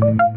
Thank you.